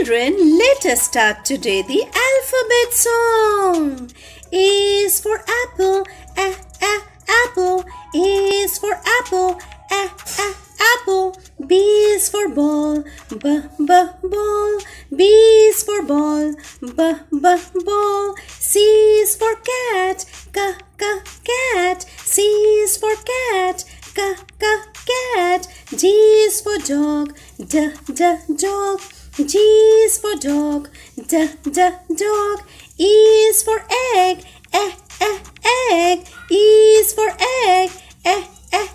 Children, let us start today the alphabet song. A is for apple, a, a, apple. A is for apple, a, a, apple. B is for ball, b, b, ball. B is for ball, b, b, ball. C is for cat, c, c, cat. C is for cat, c, c, cat. D is for dog, d, d, dog. G is for dog, d, d, dog. E is for egg, eh, eh, egg. E is for egg, eh, eh,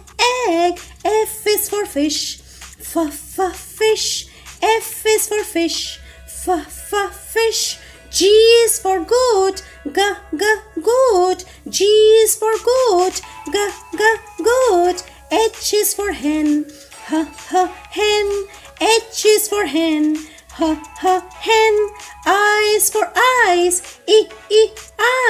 egg. F is for fish, f, f, fish. F is for fish, f, f, fish. G is for goat, g, g, goat. G is for goat, g, g, goat. H is for hen, h, h, hen. H is for hen, h, h, hen. Is for eyes, e, e,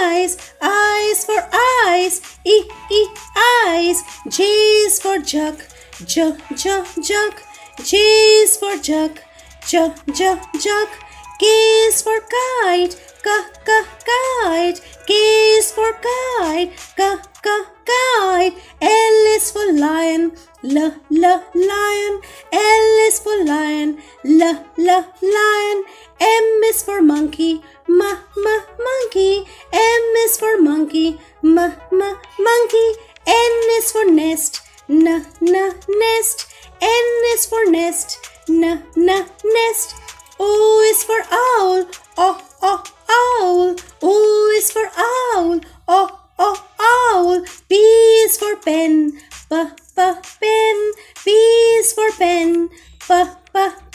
eyes. Is for eyes, e, e, eyes. J for jug, j, j, jug. J for jug, j, j, jug. K for kite, k, k, kite. K for kite, k, k, kite. L is for lion, l, l, lion. L, l, lion. M is for monkey, m, m, monkey. M is for monkey, m, m, monkey. N is for nest, n, n, nest. N is for nest, n, n, nest. O is for owl, o, o, owl. O is for owl, o, o, owl. P is for pen, p, p, pen. P is for pen, p, p,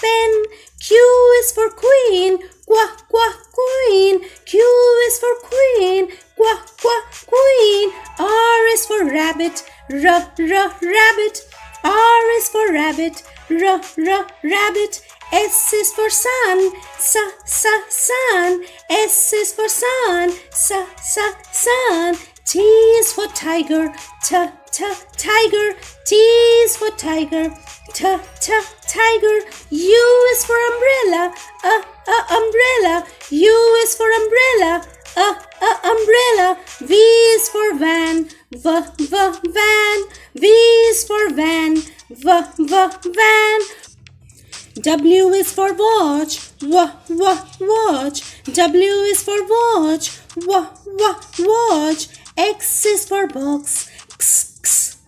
pen. Q is for queen, quack, quack, queen. Q is for queen, quack, quack, queen. R is for rabbit, r, r, rabbit. R is for rabbit, r, r, rabbit. S is for sun, sa, sa, sun. S is for sun, sa, sa, sun. T is for tiger, t, t, tiger. T is for tiger, t, t, tiger. U is for umbrella, uh, uh, umbrella. U is for umbrella, uh, uh, umbrella. V is for van, v, v, van. V is for van, v, v, van. W is for watch, w, w, watch. W is for watch, w, w, watch. X is for box, x, x,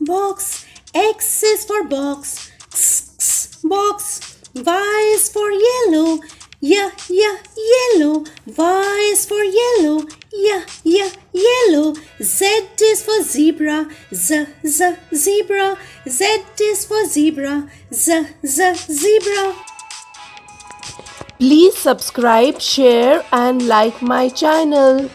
box. X is for box, x, x, box. Y is for yellow, y, y, yellow. Y is for yellow, y, y, yellow. Z is for zebra, z, z, zebra. Z is for zebra, z, z, zebra. Please subscribe, share and like my channel.